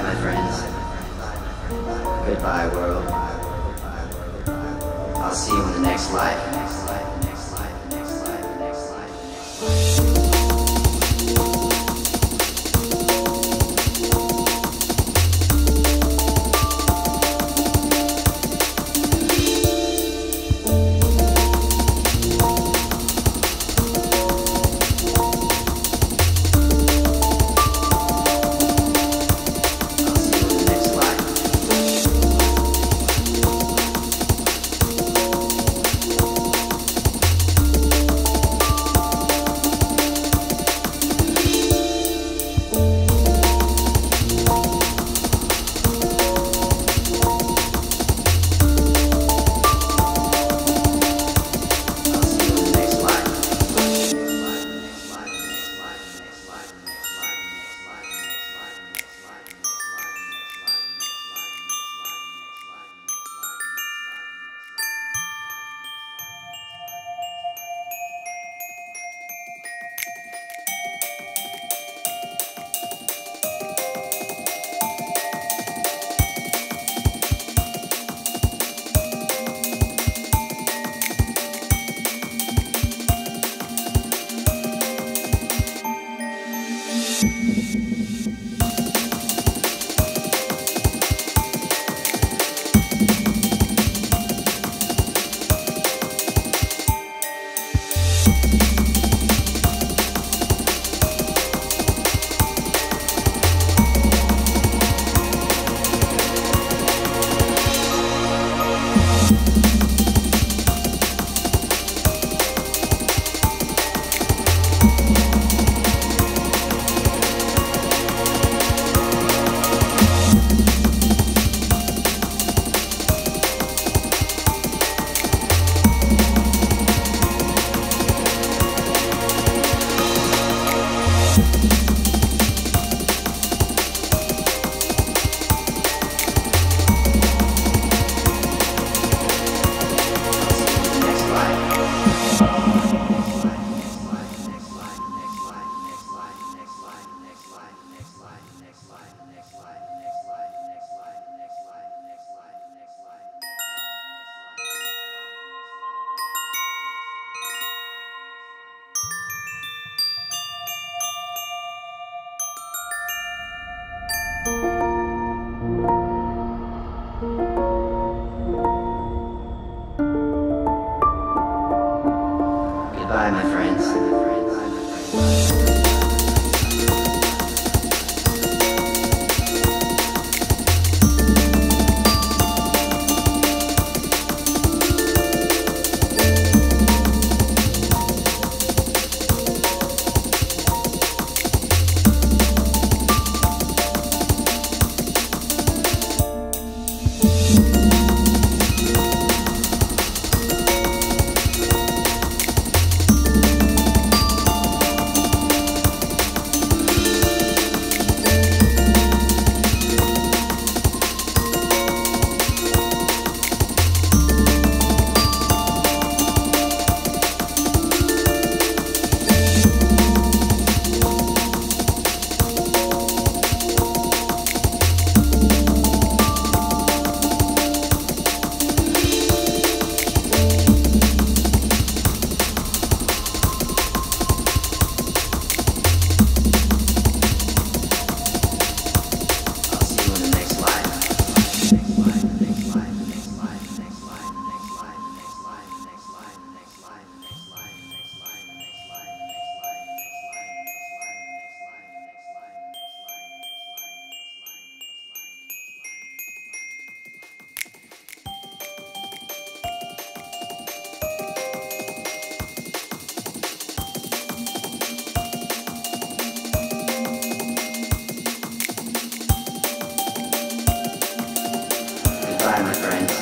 Goodbye, my friends. Goodbye, world. I'll see you in the next life. Bye, my friends.